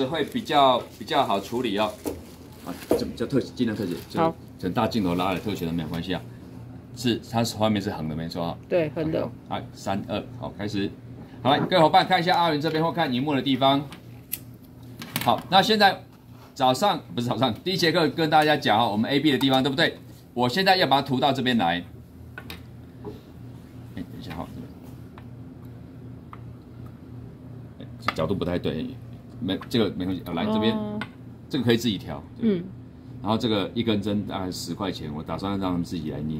只会比较比较好处理哦。啊，这叫特写，尽量特写，就好整大镜头拉来特写都没有关系啊。是，它是画面是横的，没错啊。对，横的。好，三二，好，开始。好，来，各位伙伴看一下阿云这边或看荧幕的地方。好，那现在早上不是早上，第一节课跟大家讲哦，我们 A B 的地方对不对？我现在要把它涂到这边来。哎，等一下哈，哎角度不太对，没这个没关系，啊来这边，哦这个可以自己调。嗯，然后这个一根针大概十块钱，我打算让他们自己来捏，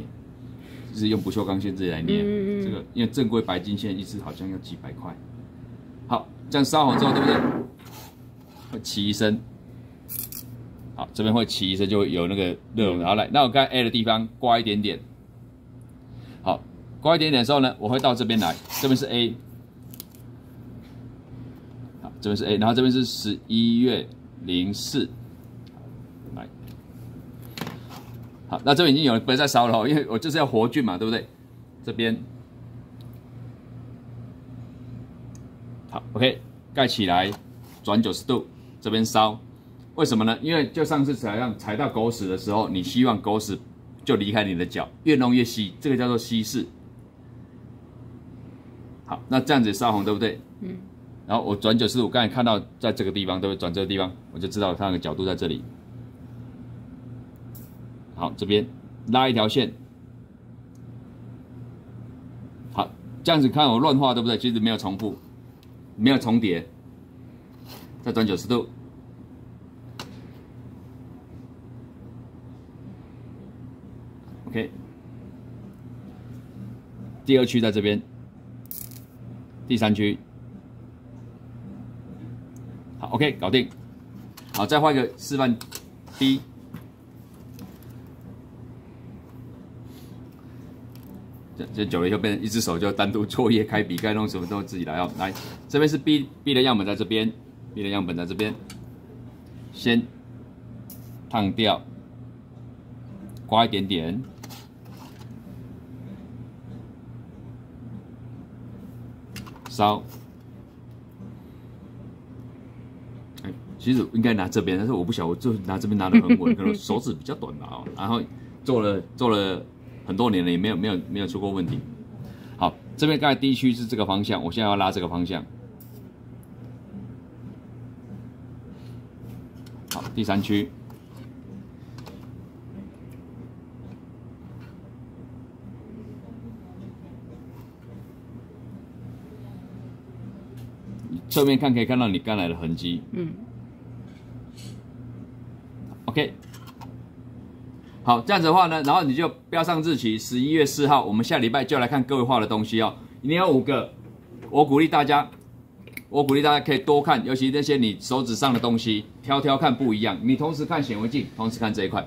就是用不锈钢线自己来捏。嗯这个因为正规白金线一支好像要几百块。好，这样烧好之后，对不对？会起一声。好，这边会起一声，就会有那个热熔。然后来，那我刚才 A 的地方刮一点点。好，刮一点点的时候呢，我会到这边来，这边是 A。这边是 A，然后这边是十一月零四。来，好，那这边已经有人不会再烧了，因为我就是要活菌嘛，对不对？这边，好，OK，盖起来，转九十度，这边烧，为什么呢？因为就上次踩样踩到狗屎的时候，你希望狗屎就离开你的脚，越弄越稀，这个叫做稀释。好，那这样子烧红，对不对？嗯。然后我转九十度，刚才看到在这个地方，对不对？转这个地方，我就知道它那个角度在这里。好，这边拉一条线。好，这样子看我乱画对不对？其实没有重复，没有重叠。再转九十度。OK。第二区在这边，第三区。好，OK，搞定。好，再画一个示范 B。这这久了以后变成一只手就单独作业、开笔、该弄什么都自己来哦。来，这边是 B B 的样本在这边，B 的样本在这边，先烫掉，刮一点点，烧。哎，其实应该拿这边，但是我不晓得，我就拿这边拿的很稳，可能手指比较短吧哦。然后做了做了很多年了，也没有没有没有出过问题。好，这边刚才第一区是这个方向，我现在要拉这个方向。好，第三区。你侧面看可以看到你刚来的痕迹。嗯，OK，好，这样子的话呢，然后你就标上日期，十一月四号，我们下礼拜就来看各位画的东西哦。你要五个，我鼓励大家，我鼓励大家可以多看，尤其那些你手指上的东西，挑挑看不一样。你同时看显微镜，同时看这一块，